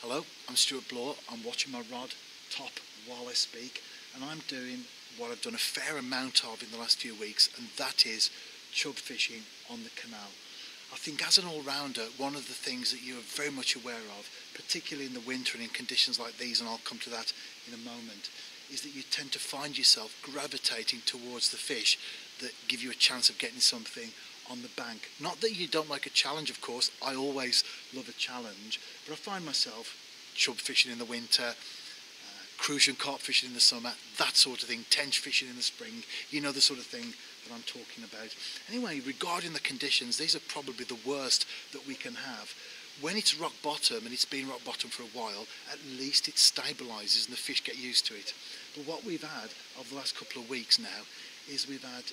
Hello, I'm Stewart Bloor. I'm watching my rod top while I speak, and I'm doing what I've done a fair amount of in the last few weeks, and that is chub fishing on the canal. I think as an all-rounder, one of the things that you are very much aware of, particularly in the winter and in conditions like these, and I'll come to that in a moment, is that you tend to find yourself gravitating towards the fish that give you a chance of getting something on the bank. Not that you don't like a challenge, of course. I always love a challenge, but I find myself chub fishing in the winter, uh, crucian carp fishing in the summer, that sort of thing, tench fishing in the spring. You know the sort of thing that I'm talking about. Anyway, regarding the conditions, these are probably the worst that we can have. When it's rock bottom and it's been rock bottom for a while, at least it stabilises and the fish get used to it. But what we've had over the last couple of weeks now is we've had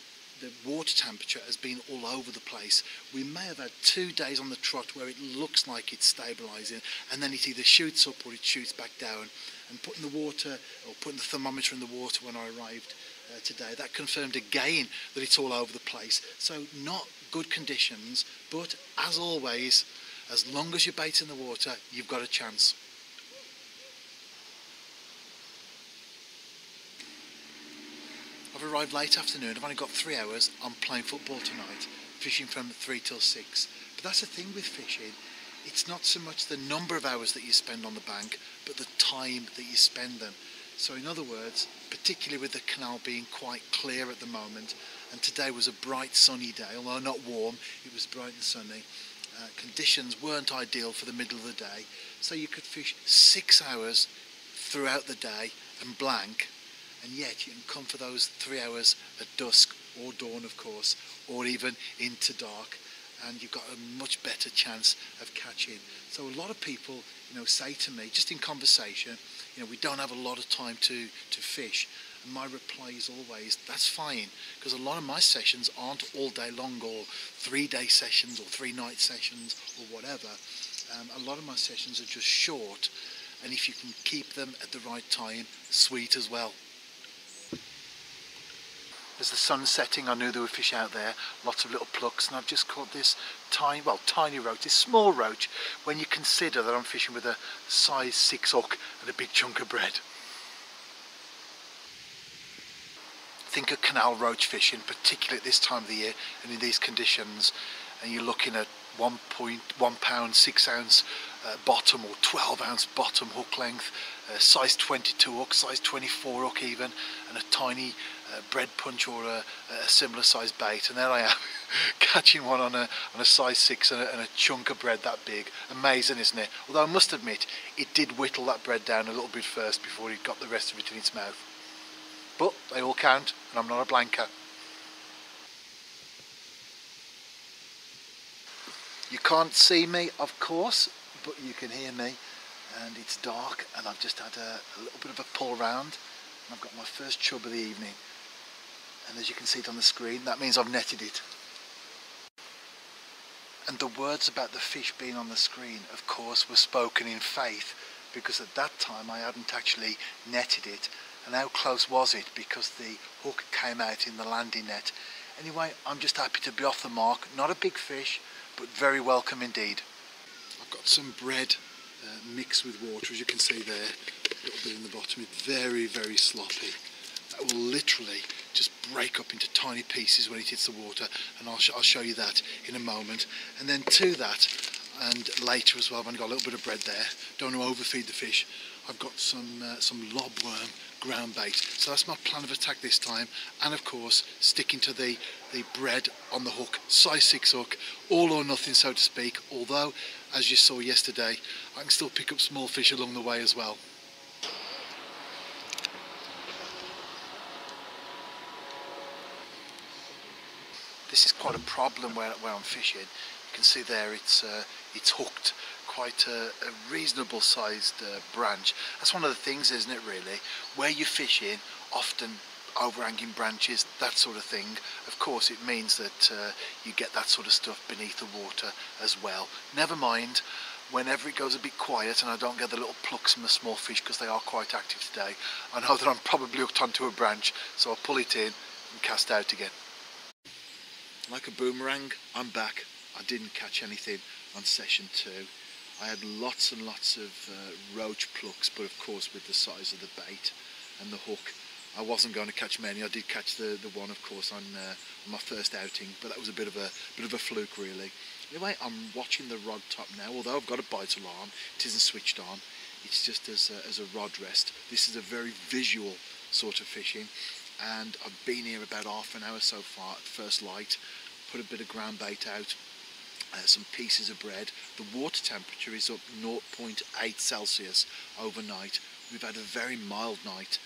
the water temperature has been all over the place. We may have had two days on the trot where it looks like it's stabilising and then it either shoots up or it shoots back down. And putting the water or putting the thermometer in the water when I arrived uh, today, that confirmed again that it's all over the place. So not good conditions, but as always, as long as you're baiting the water, you've got a chance. I've arrived late afternoon. I've only got three hours. I'm playing football tonight, fishing from three till six. But that's the thing with fishing. It's not so much the number of hours that you spend on the bank, but the time that you spend them. So in other words, particularly with the canal being quite clear at the moment, and today was a bright sunny day, although not warm, it was bright and sunny. Uh, conditions weren't ideal for the middle of the day, so you could fish six hours throughout the day and blank. And yet you can come for those three hours at dusk or dawn of course or even into dark. And you've got a much better chance of catching. So a lot of people you know say to me just in conversation you know we don't have a lot of time to to fish. And my reply is always that's fine because a lot of my sessions aren't all day long or three day sessions or three night sessions or whatever. Um, a lot of my sessions are just short and if you can keep them at the right time sweet as well as the sun's setting, I knew there were fish out there, lots of little plucks, and I've just caught this tiny, well, tiny roach, this small roach, when you consider that I'm fishing with a size 6 hook and a big chunk of bread. Think of canal roach fishing, particularly at this time of the year and in these conditions, and you're looking at 1.1 pound, 6 ounce uh, bottom or 12 ounce bottom hook length, uh, size 22 hook, size 24 hook even, and a tiny uh, bread punch or a, a, similar size bait. And there I am, catching one on a, on a size 6 and a, and a chunk of bread that big. Amazing, isn't it? Although I must admit, it did whittle that bread down a little bit first before it got the rest of it in its mouth. But they all count, and I'm not a blanker. You can't see me, of course, but you can hear me. And it's dark and I've just had a, a little bit of a pull round and I've got my first chub of the evening. And as you can see it on the screen that means I've netted it. And the words about the fish being on the screen of course were spoken in faith because at that time I hadn't actually netted it. And how close was it? Because the hook came out in the landing net. Anyway I'm just happy to be off the mark. Not a big fish but very welcome indeed I've got some bread uh, mixed with water, as you can see there, a little bit in the bottom. It's very, very sloppy. That will literally just break up into tiny pieces when it hits the water, and I'll, sh I'll show you that in a moment. And then to that, and later as well, I've only got a little bit of bread there. Don't want to overfeed the fish. I've got some uh, some lobworm ground bait. So that's my plan of attack this time. And of course, sticking to the, the bread on the hook, size 6 hook, all or nothing so to speak. Although, as you saw yesterday, I can still pick up small fish along the way as well. This is quite a problem where, where I'm fishing. You can see there it's, uh, it's hooked quite a, a reasonable sized uh, branch. That's one of the things, isn't it, really? Where you fish in, often overhanging branches, that sort of thing. Of course, it means that uh, you get that sort of stuff beneath the water as well. Never mind, whenever it goes a bit quiet and I don't get the little plucks from the small fish because they are quite active today, I know that I'm probably hooked onto a branch, so I'll pull it in and cast out again. Like a boomerang, I'm back. I didn't catch anything on session two. I had lots and lots of uh, roach plucks, but of course with the size of the bait and the hook, I wasn't going to catch many. I did catch the, the one, of course, on, uh, my first outing, but that was a bit of a bit of a fluke, really. Anyway, I'm watching the rod top now. Although I've got a bite alarm, it isn't switched on. It's just as a, as a rod rest. This is a very visual sort of fishing, and I've been here about half an hour so far at first light. Put a bit of ground bait out, uh, some pieces of bread. The water temperature is up 0.8 Celsius overnight. We've had a very mild night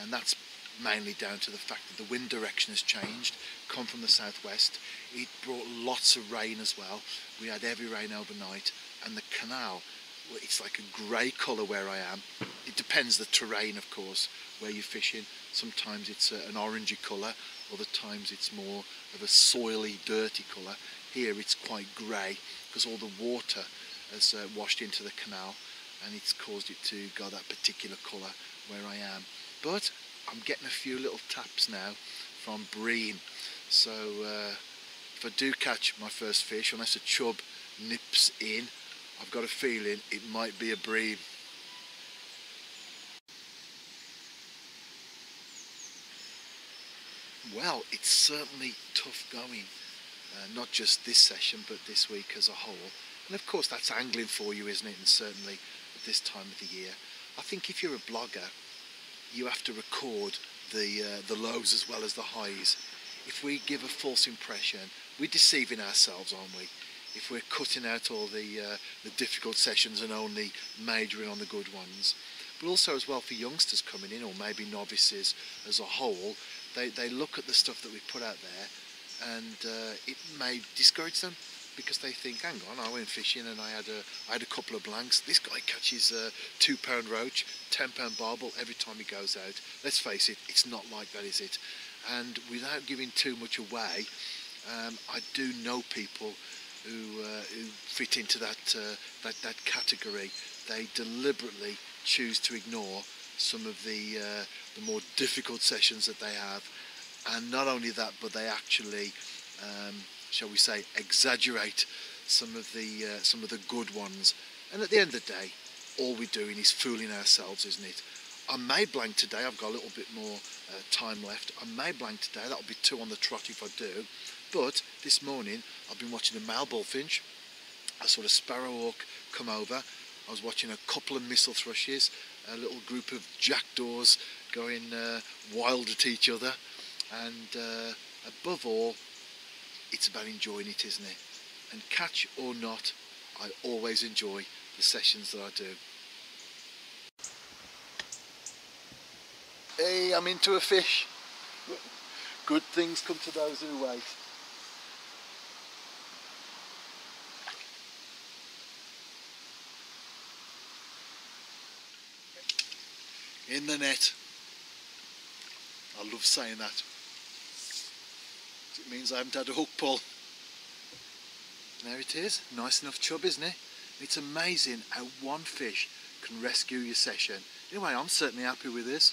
and that's mainly down to the fact that the wind direction has changed, come from the southwest. It brought lots of rain as well. We had heavy rain overnight and the canal, it's like a grey colour where I am. It depends the terrain of course, where you're fishing. Sometimes it's an orangey colour, other times it's more of a soily, dirty colour. Here it's quite grey because all the water has uh, washed into the canal and it's caused it to go that particular colour where I am. But I'm getting a few little taps now from bream. So uh, if I do catch my first fish, unless a chub nips in, I've got a feeling it might be a bream. Well, it's certainly tough going. Uh, not just this session, but this week as a whole. And of course, that's angling for you, isn't it? And certainly at this time of the year. I think if you're a blogger, you have to record the uh, the lows as well as the highs. If we give a false impression, we're deceiving ourselves, aren't we? If we're cutting out all the uh, the difficult sessions and only majoring on the good ones, but also as well for youngsters coming in or maybe novices as a whole, they they look at the stuff that we put out there, and uh, it may discourage them because they think, hang on, I went fishing and I had a, I had a couple of blanks. This guy catches a two pound roach, 10 pound barbel every time he goes out. Let's face it, it's not like that, is it? And without giving too much away, um, I do know people who, uh, who fit into that, uh, that, that category. They deliberately choose to ignore some of the, uh, the more difficult sessions that they have. And not only that, but they actually um, shall we say, exaggerate some of the uh, some of the good ones. And at the end of the day, all we're doing is fooling ourselves, isn't it? I may blank today. I've got a little bit more uh, time left. I may blank today. That'll be two on the trot if I do. But this morning I've been watching a male bullfinch. I saw a sparrowhawk come over. I was watching a couple of missel thrushes, a little group of jackdaws going uh, wild at each other, and uh, above all, it's about enjoying it, isn't it? And catch or not, I always enjoy the sessions that I do. Hey, I'm into a fish. Good things come to those who wait. In the net. I love saying that. It means I haven't had a hook pull. There it is, nice enough chub, isn't it? It's amazing how one fish can rescue your session. Anyway, I'm certainly happy with this.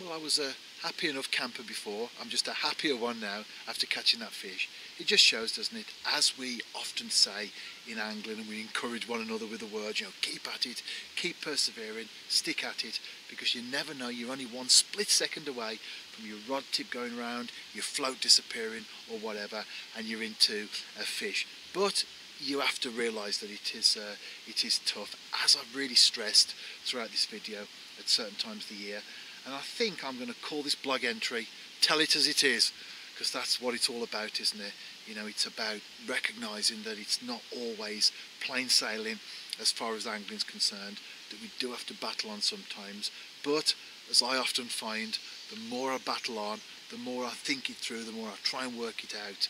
Well, I was a happy enough camper before. I'm just a happier one now after catching that fish. It just shows, doesn't it, as we often say in angling and we encourage one another with the words, you know, keep at it, keep persevering, stick at it, because you never know, you're only one split second away from your rod tip going round, your float disappearing or whatever, and you're into a fish. But you have to realise that it is uh, it is tough, as I've really stressed throughout this video at certain times of the year. And I think I'm going to call this blog entry "Tell It As It Is," because that's what it's all about, isn't it? You know, it's about recognising that it's not always plain sailing as far as angling is concerned. That we do have to battle on sometimes, but as I often find, the more I battle on, the more I think it through, the more I try and work it out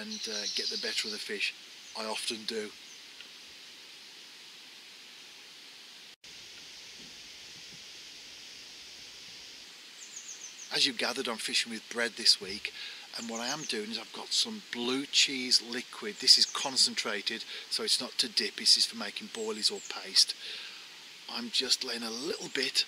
and uh, get the better of the fish. I often do. As you've gathered, I'm fishing with bread this week, and what I am doing is I've got some blue cheese liquid. This is concentrated, so it's not to dip, this is for making boilies or paste. I'm just laying a little bit,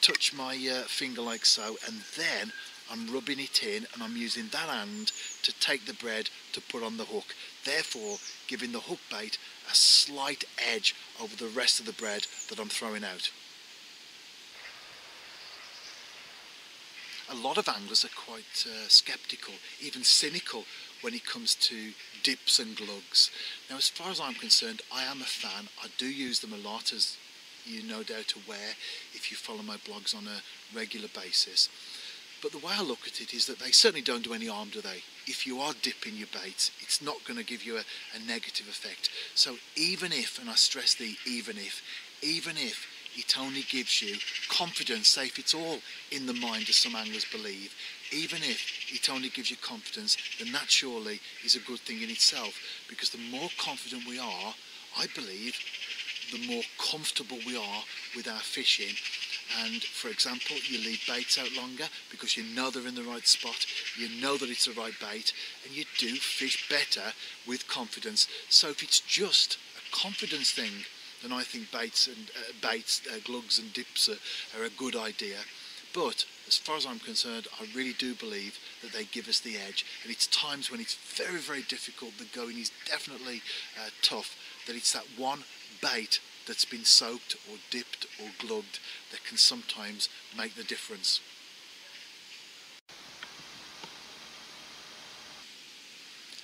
touch my uh, finger like so, and then I'm rubbing it in and I'm using that hand to take the bread to put on the hook, therefore giving the hook bait a slight edge over the rest of the bread that I'm throwing out. a lot of anglers are quite uh, sceptical, even cynical when it comes to dips and glugs. Now as far as I'm concerned, I am a fan. I do use them a lot as you no doubt aware if you follow my blogs on a regular basis. But the way I look at it is that they certainly don't do any harm, do they? If you are dipping your baits, it's not going to give you a, a negative effect. So even if, and I stress the even if, even if it only gives you confidence, say if it's all in the mind as some anglers believe, even if it only gives you confidence, then that surely is a good thing in itself. Because the more confident we are, I believe, the more comfortable we are with our fishing. And for example, you leave baits out longer because you know they're in the right spot, you know that it's the right bait, and you do fish better with confidence. So if it's just a confidence thing, then I think baits and uh, baits, uh, glugs and dips are, are a good idea. But as far as I'm concerned, I really do believe that they give us the edge. And it's times when it's very, very difficult, the going is definitely uh, tough, that it's that one bait that's been soaked or dipped or glugged that can sometimes make the difference.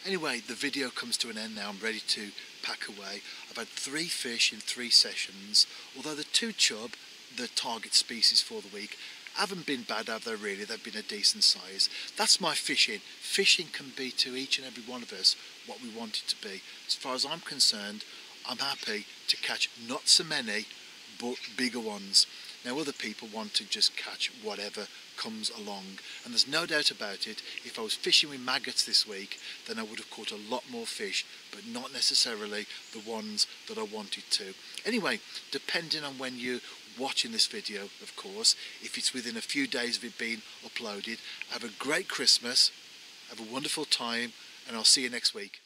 Anyway, the video comes to an end now. I'm ready to pack away. I've had three fish in three sessions, although the two chub, the target species for the week, haven't been bad, have they really? They've been a decent size. That's my fishing. Fishing can be to each and every one of us what we want it to be. As far as I'm concerned, I'm happy to catch not so many, but bigger ones. Now other people want to just catch whatever comes along. And there's no doubt about it, if I was fishing with maggots this week, then I would have caught a lot more fish, but not necessarily the ones that I wanted to. Anyway, depending on when you're watching this video, of course, if it's within a few days of it being uploaded, have a great Christmas, have a wonderful time, and I'll see you next week.